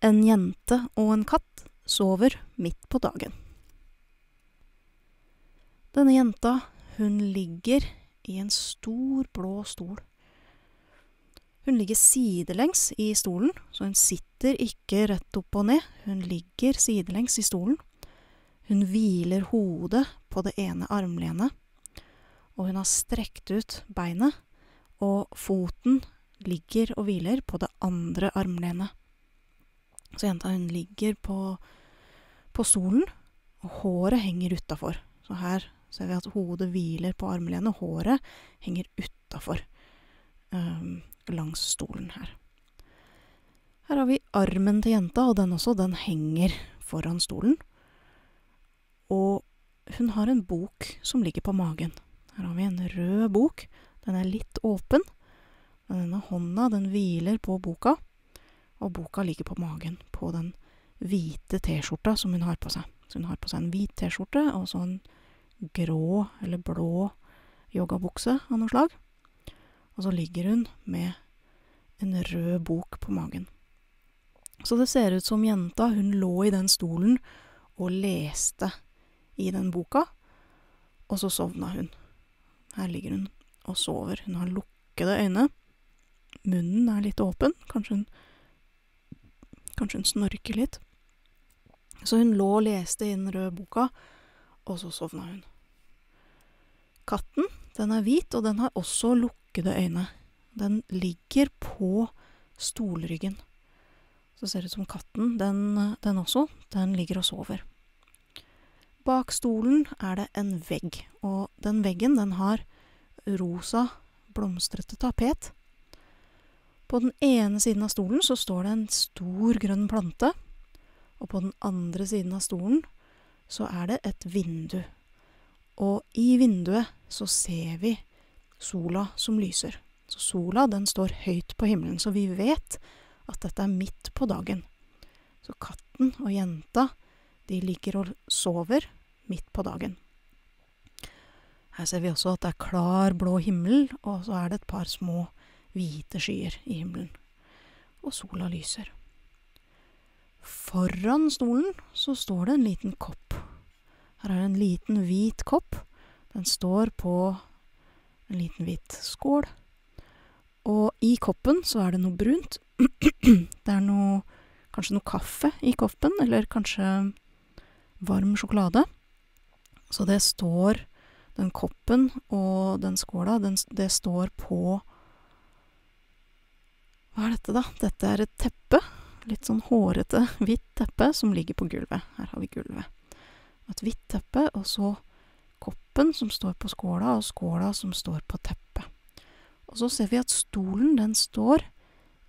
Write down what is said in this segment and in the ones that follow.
En jente og en katt sover midt på dagen. Denne jenta, hun ligger i en stor, blå stol. Hun ligger sidelengs i stolen, så hun sitter ikke rett opp og ned, hun ligger sidelengs i stolen. Hun hviler hodet på det ene armlenet, og hun har strekt ut beinet, og foten ligger og hviler på det andre armlenet. Så jenta, hun ligger på, på stolen, og håret henger utafor. Så her ser vi at hodet hviler på armlenet, håret henger utafor um, langs stolen her. Her har vi armen til jenta, og den også, den henger foran stolen. Og hun har en bok som ligger på magen. Her har vi en rød bok. Den er litt åpen. Denne hånda, den hviler på boka, og boka ligger på magen på den hvite T-skjorta som hun har på seg. Så hun har på seg en hvit T-skjorte og så en grå eller blå yogabukse av noe slag. Og så ligger hun med en rød bok på magen. Så det ser ut som jenta, hun lå i den stolen og leste i den boka, og så sovna hun. Her ligger hun og sover. Hun har lukkede øyne. Munnen er litt åpen. Kanskje hun Kanskje hun snorker litt. Så hun lå og leste i den røde boka, og så sovna hun. Katten, den er hvit, og den har også lukkede øyne. Den ligger på stolryggen. Så ser det ut som katten, den, den også, den ligger og sover. Bak stolen er det en vegg, og den veggen, den har rosa, blomstrete tapet. På den ene siden av stolen så står det en stor, grønn plante, og på den andre siden av stolen så er det et vindu. Og i vinduet så ser vi sola som lyser. Så sola, den står høyt på himmelen, så vi vet at dette er midt på dagen. Så katten og jenta, de ligger og sover midt på dagen. Her ser vi også at det er klar, blå himmel, og så er det et par små hvite skyer i himmelen. Og sola lyser. Foran stolen så står det en liten kopp. Her er det en liten hvit kopp. Den står på en liten hvit skål. Og i koppen så er det noe brunt. det er noe Kanskje noe kaffe i koppen, eller kanskje varm sjokolade. Så det står Den koppen og den skåla, den, det står på Hva er dette, da? Dette er et teppe. Litt sånn hårete, hvitt teppe som ligger på gulvet. Her har vi gulvet. Et hvitt teppe, og så koppen som står på skåla, og skåla som står på teppet. Og så ser vi at stolen, den står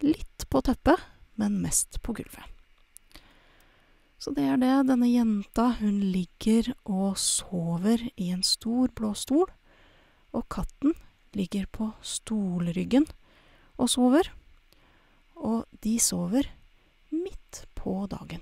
litt på teppet, men mest på gulvet. Så det er det. Denne jenta, hun ligger og sover i en stor, blå stol, og katten ligger på stolryggen og sover. De sover midt på dagen.